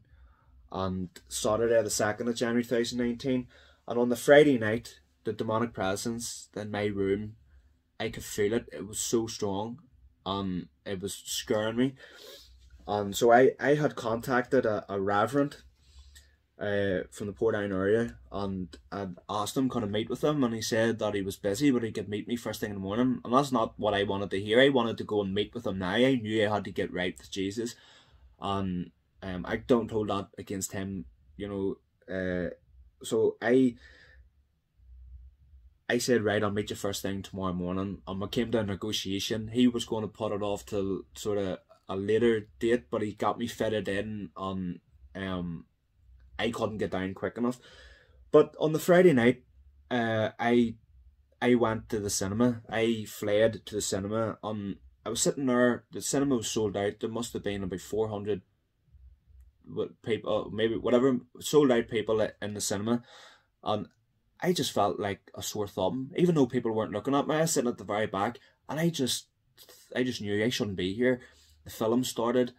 and Saturday the second of January, two thousand nineteen and on the Friday night, the demonic presence in my room, I could feel it. It was so strong. Um, it was scaring me. And so I, I had contacted a, a reverend uh, from the Portadown area and I asked him kind of meet with him and he said that he was busy but he could meet me first thing in the morning and that's not what I wanted to hear. I wanted to go and meet with him now. I knew I had to get right with Jesus and um, I don't hold that against him, you know, uh, so I I said, right, I'll meet you first thing tomorrow morning. And we came to a negotiation. He was going to put it off till sort of a later date, but he got me fitted in on um I couldn't get down quick enough. But on the Friday night, uh I I went to the cinema. I fled to the cinema and I was sitting there, the cinema was sold out. There must have been about four hundred people, uh, maybe whatever, sold out people in the cinema, and I just felt like a sore thumb, even though people weren't looking at me. I was sitting at the very back, and I just, I just knew I shouldn't be here. The film started,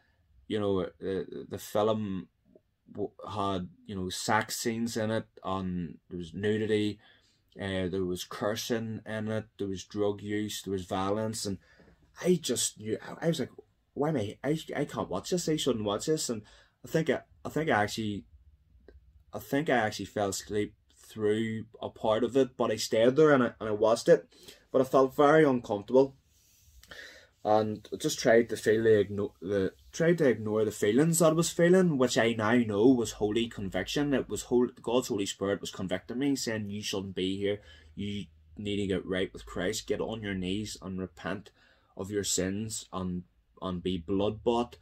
you know, uh, the the film had you know sex scenes in it, and there was nudity, uh, there was cursing in it, there was drug use, there was violence, and I just knew I was like, why am I? I, I can't watch this. I shouldn't watch this, and I think I, I think I actually, I think I actually fell asleep through a part of it, but I stayed there and I, and I watched it, but I felt very uncomfortable and just tried to feel the, the tried to ignore the feelings that I was feeling, which I now know was holy conviction. It was whole God's Holy Spirit was convicting me, saying you shouldn't be here. You need to get right with Christ. Get on your knees and repent of your sins and and be blood bought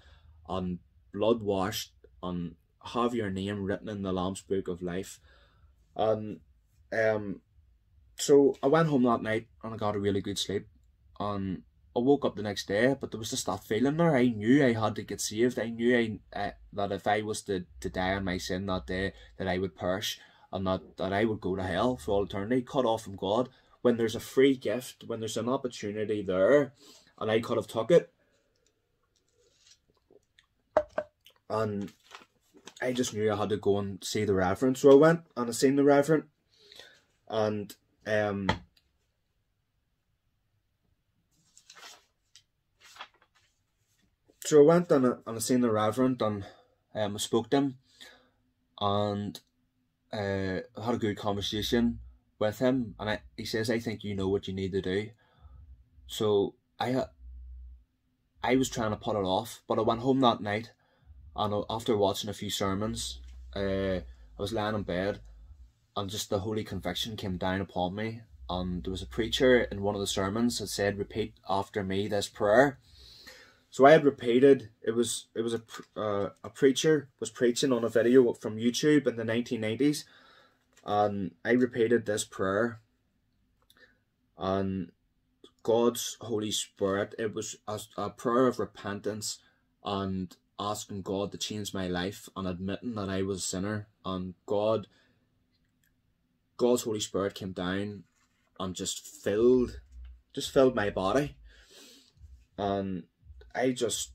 and blood washed and have your name written in the Lamb's Book of Life. And um, so I went home that night and I got a really good sleep. And I woke up the next day, but there was just that feeling there. I knew I had to get saved. I knew I, uh, that if I was to, to die in my sin that day, that I would perish and that, that I would go to hell for all eternity, cut off from God. When there's a free gift, when there's an opportunity there, and I could have took it. And I just knew I had to go and see the reverend. So I went and I seen the reverend. And um so I went and I, and I seen the Reverend and um, I spoke to him and uh, had a good conversation with him and I, he says I think you know what you need to do. So I I was trying to put it off but I went home that night and after watching a few sermons uh, I was lying in bed and just the holy conviction came down upon me and there was a preacher in one of the sermons that said repeat after me this prayer so I had repeated. It was it was a uh, a preacher was preaching on a video from YouTube in the nineteen nineties, and I repeated this prayer. And God's Holy Spirit. It was a, a prayer of repentance and asking God to change my life and admitting that I was a sinner. And God, God's Holy Spirit came down and just filled, just filled my body. And I just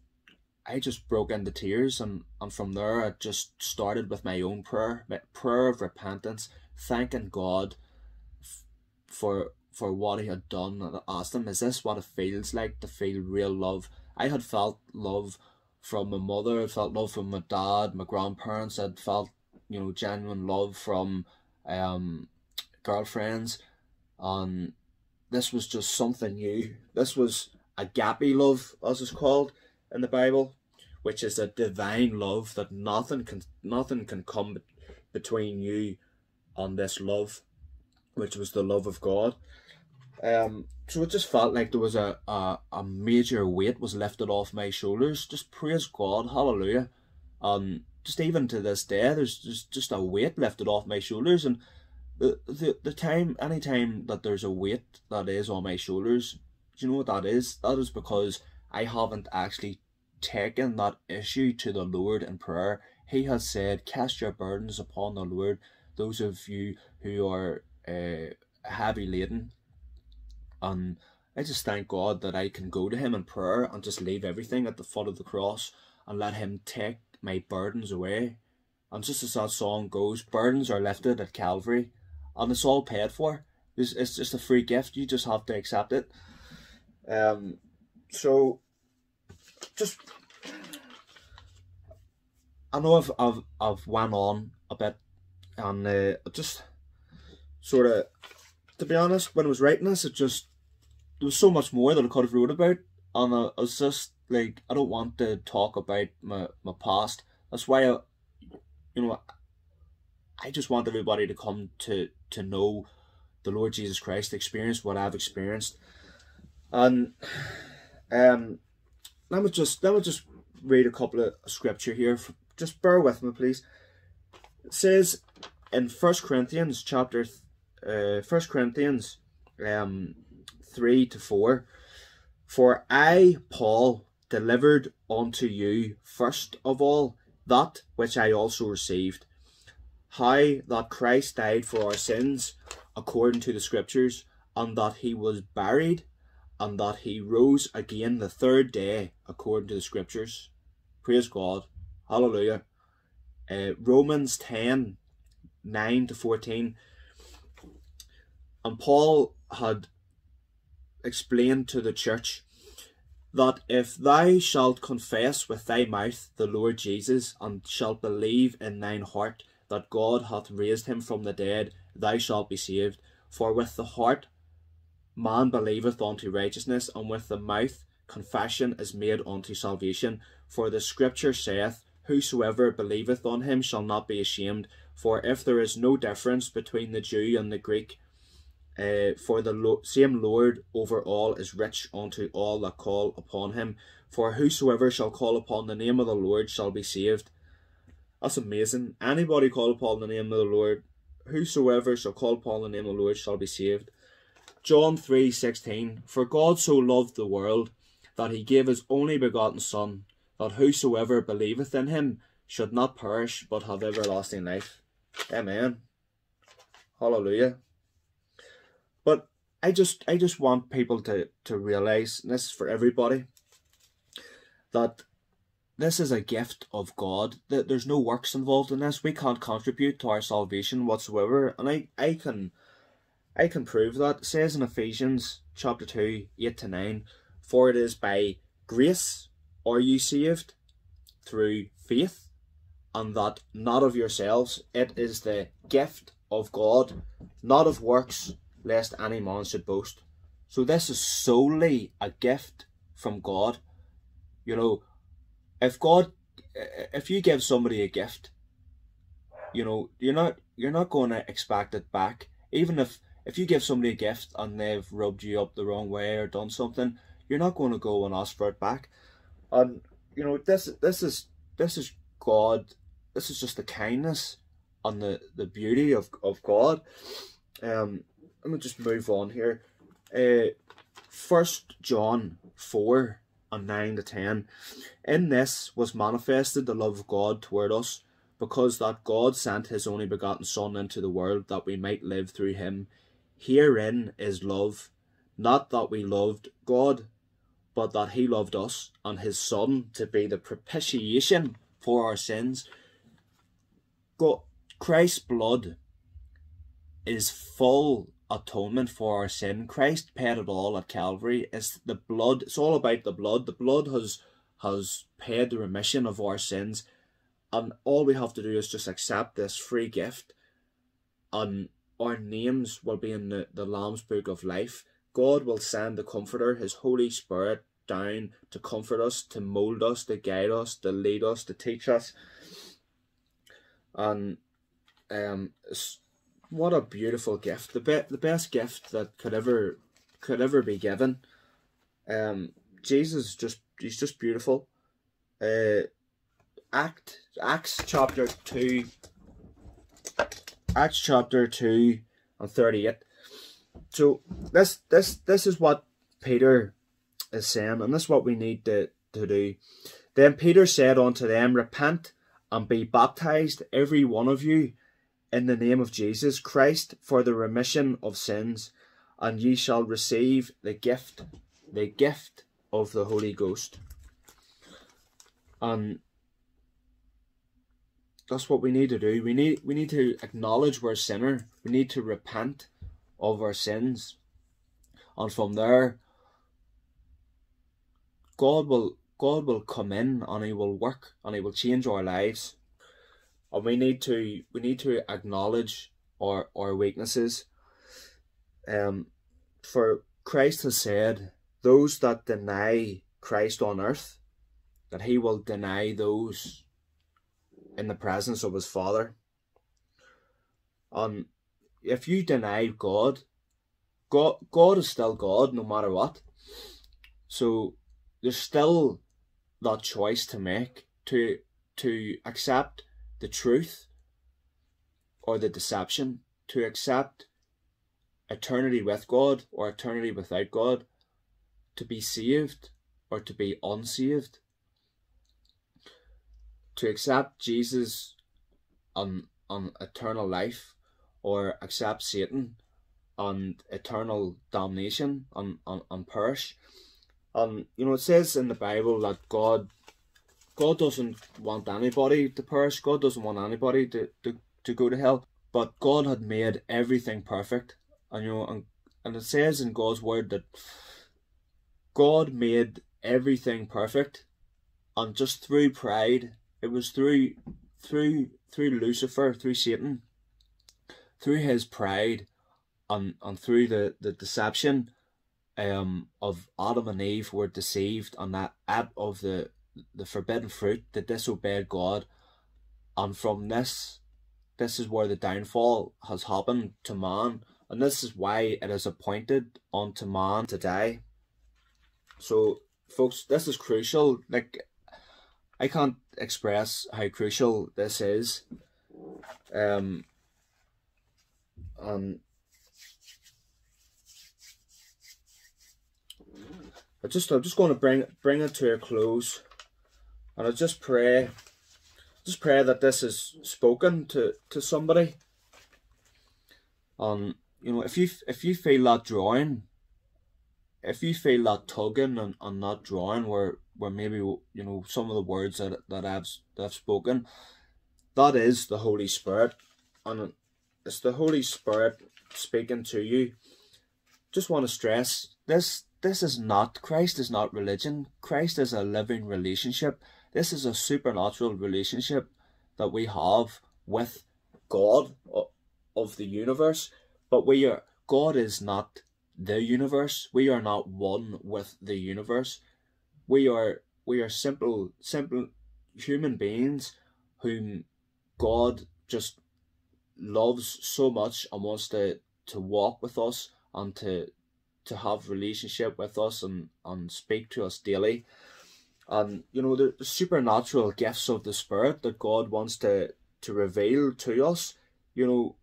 I just broke into tears and, and from there I just started with my own prayer, my prayer of repentance, thanking God for for what he had done and I asked him, is this what it feels like to feel real love? I had felt love from my mother, I felt love from my dad, my grandparents, I'd felt, you know, genuine love from um girlfriends and this was just something new. This was agape love, as it's called in the Bible, which is a divine love that nothing can nothing can come between you on this love, which was the love of God. Um, so it just felt like there was a, a, a major weight was lifted off my shoulders. Just praise God, hallelujah. Um, just even to this day, there's just, just a weight lifted off my shoulders. And the, the, the time, any time that there's a weight that is on my shoulders, do you know what that is? That is because I haven't actually taken that issue to the Lord in prayer. He has said, Cast your burdens upon the Lord. Those of you who are uh, heavy laden. And I just thank God that I can go to Him in prayer and just leave everything at the foot of the cross and let Him take my burdens away. And just as that song goes, burdens are lifted at Calvary and it's all paid for. It's, it's just a free gift. You just have to accept it. Um, so just I know I've I've I've went on a bit, and uh, just sort of to be honest, when I was writing this, it just there was so much more that I could have wrote about, and I, I was just like I don't want to talk about my my past. That's why I, you know, I just want everybody to come to to know the Lord Jesus Christ, experience what I've experienced, and um, let me just let me just read a couple of scripture here. Just bear with me, please. It says in First Corinthians chapter, uh, First Corinthians, um, three to four. For I, Paul, delivered unto you first of all that which I also received, how that Christ died for our sins according to the Scriptures, and that he was buried and that he rose again the third day according to the scriptures. Praise God. Hallelujah. uh, Romans 10 9 to 14. And Paul had explained to the church that if thou shalt confess with thy mouth the Lord Jesus, and shalt believe in thine heart that God hath raised him from the dead, thou shalt be saved. For with the heart man believeth unto righteousness, and with the mouth confession is made unto salvation. For the scripture saith, Whosoever believeth on him shall not be ashamed. For if there is no difference between the Jew and the Greek, uh, for the lo- same Lord over all is rich unto all that call upon him. For whosoever shall call upon the name of the Lord shall be saved. That's amazing. Anybody call upon the name of the Lord, whosoever shall call upon the name of the Lord shall be saved. John three sixteen. For God so loved the world that he gave his only begotten Son, that whosoever believeth in him should not perish but have everlasting life. Amen. Hallelujah. But I just I just want people to, to realise, and this is for everybody, that this is a gift of God. That there's no works involved in this. We can't contribute to our salvation whatsoever. And I, I can I can prove that. It says in Ephesians chapter two, eight to nine, for it is by grace are you saved through faith, and that not of yourselves, it is the gift of God, not of works, lest any man should boast. So this is solely a gift from God. You know, if God, if you give somebody a gift, you know, you're not you're not going to expect it back. Even if if you give somebody a gift and they've rubbed you up the wrong way or done something, you're not going to go and ask for it back. And you know, this this is this is God. This is just the kindness and the the beauty of of God. Um, let me just move on here. Uh, First John four and nine to ten. In this was manifested the love of God toward us, because that God sent his only begotten Son into the world that we might live through him. Herein is love, not that we loved God, but that he loved us and his Son to be the propitiation for our sins. God, Christ's blood is full atonement for our sin. Christ paid it all at Calvary. It's the blood. It's all about the blood. The blood has has paid the remission of our sins, and all we have to do is just accept this free gift, and our names will be in the, the Lamb's Book of Life. God will send the Comforter, His Holy Spirit, down to comfort us, to mold us, to guide us, to lead us, to teach us. And um, what a beautiful gift! The be- the best gift that could ever could ever be given. Um, Jesus just he's just beautiful. Uh, Act Acts chapter two. Acts chapter two and thirty eight. So this this this is what Peter is saying, and this is what we need to, to do. Then Peter said unto them, Repent and be baptized, every one of you, in the name of Jesus Christ, for the remission of sins, and ye shall receive the gift, the gift of the Holy Ghost. And that's what we need to do. We need we need to acknowledge we're a sinner. We need to repent of our sins. And from there God will God will come in and He will work and He will change our lives. And we need to we need to acknowledge our our weaknesses. Um, for Christ has said, those that deny Christ on earth, that He will deny those in the presence of His Father. And if you deny God, God God is still God no matter what. So there's still that choice to make to to accept the truth or the deception, to accept eternity with God or eternity without God, to be saved or to be unsaved, to accept Jesus on on eternal life or accept Satan on eternal damnation on, on, on perish. Um, you know, it says in the Bible that God, God doesn't want anybody to perish. God doesn't want anybody to, to, to go to hell. But God had made everything perfect. And you know, and, and it says in God's word that God made everything perfect. And just through pride, it was through through through Lucifer, through Satan, through his pride and and through the, the deception um of Adam and Eve were deceived on that act of the the forbidden fruit, they disobeyed God, and from this this is where the downfall has happened to man, and this is why it is appointed unto man to die. So folks, this is crucial. Like I can't express how crucial this is. Um and I just I'm just going to bring bring it to a close, and I just pray, just pray that this is spoken to to somebody. And you know, if you if you feel that drawing, if you feel that tugging and, and that drawing, where where maybe you know some of the words that that I've that I've spoken, that is the Holy Spirit, and it's the Holy Spirit speaking to you. Just want to stress this this is not, Christ is not religion. Christ is a living relationship. This is a supernatural relationship that we have with God of the universe. But we are, God is not the universe. We are not one with the universe. We are, we are simple, simple human beings whom God just loves so much and wants to, to walk with us and to to have relationship with us and, and speak to us daily. And you know, the, supernatural gifts of the Spirit that God wants to, to reveal to us, you know,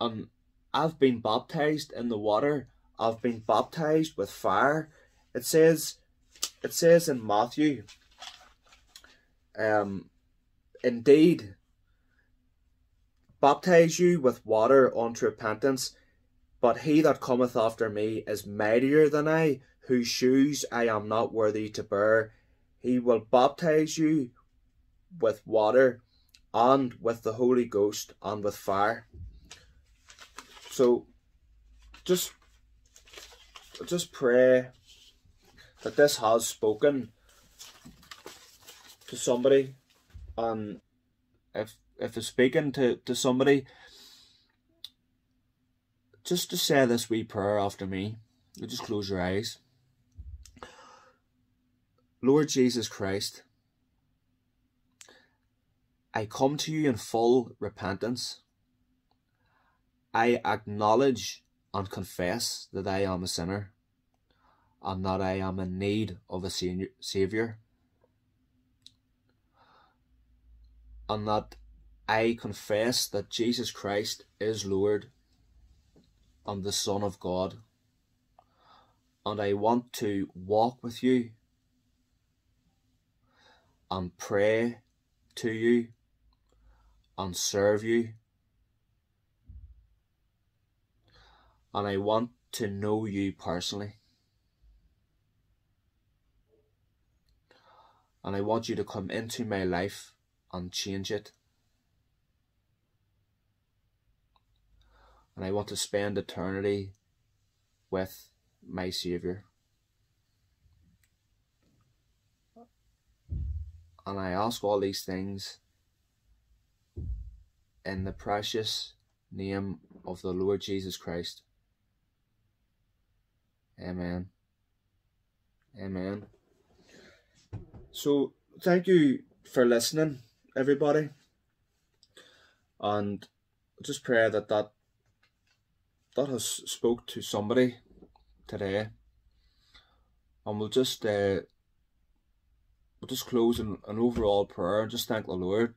and I've been baptized in the water, I've been baptized with fire. It says it says in Matthew, um indeed baptize you with water unto repentance but he that cometh after me is mightier than I, whose shoes I am not worthy to bear. He will baptize you with water and with the Holy Ghost and with fire. So just just pray that this has spoken to somebody and if if it's speaking to, to somebody just to say this wee prayer after me. You just close your eyes. Lord Jesus Christ, I come to you in full repentance. I acknowledge and confess that I am a sinner and that I am in need of a Saviour. And that I confess that Jesus Christ is Lord I'm the Son of God. And I want to walk with you and pray to you and serve you. And I want to know you personally. And I want you to come into my life and change it. and I want to spend eternity with my Saviour. And I ask all these things in the precious name of the Lord Jesus Christ. Amen. Amen. So, thank you for listening, everybody. And just pray that that that has spoke to somebody today. And we'll just uh, we'll just close an, an overall prayer and just thank the Lord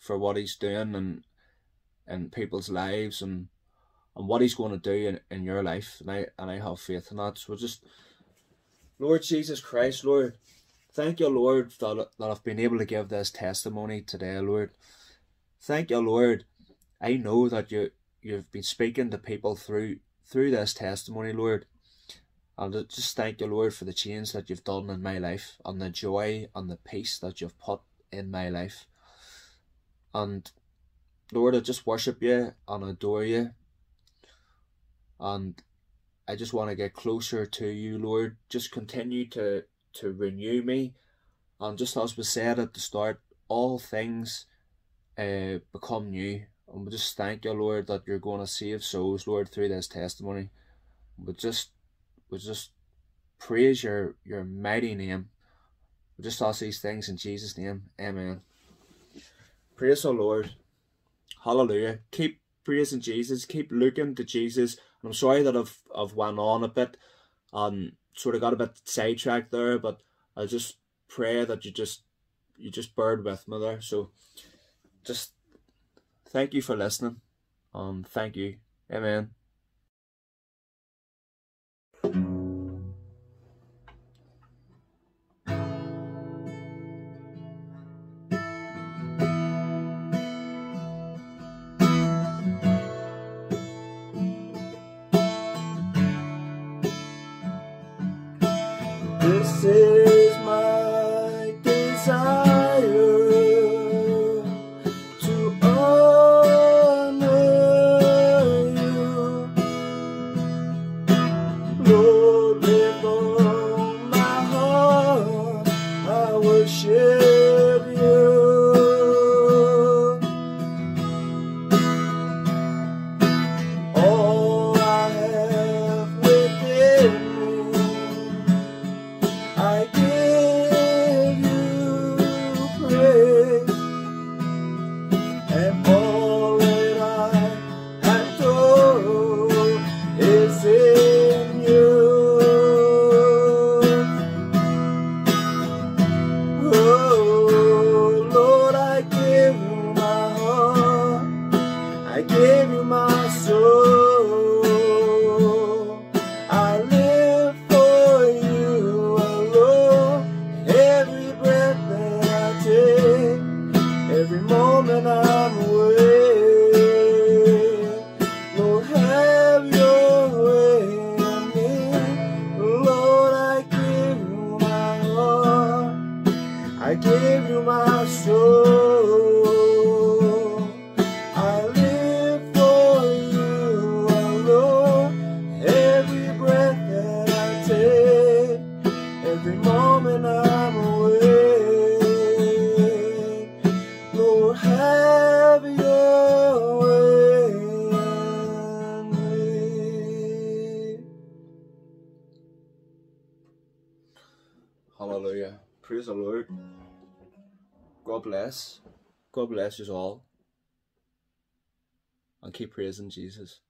for what he's doing and in people's lives and and what he's going to do in, in your life. And I and I have faith in that. So just Lord Jesus Christ Lord thank you Lord that, that I've been able to give this testimony today Lord thank you Lord I know that you you've been speaking to people through through this testimony, Lord. And just thank you, Lord, for the change that you've done in my life and the joy and the peace that you've put in my life. And Lord, I just worship you and adore you. And I just want to get closer to you, Lord. Just continue to, to renew me. And just as we said at the start, all things uh, become new. And we just thank you, Lord, that you're going to save souls, Lord, through this testimony. We just, we just praise your, your mighty name. We just ask these things in Jesus' name. Amen. Praise the Lord. Hallelujah. Keep praising Jesus. Keep looking to Jesus. I'm sorry that I've I've went on a bit and sort of got a bit sidetracked there, but I just pray that you just you just bird with me there. So just thank you for listening. Um thank you. Amen. This is keep praising Jesus.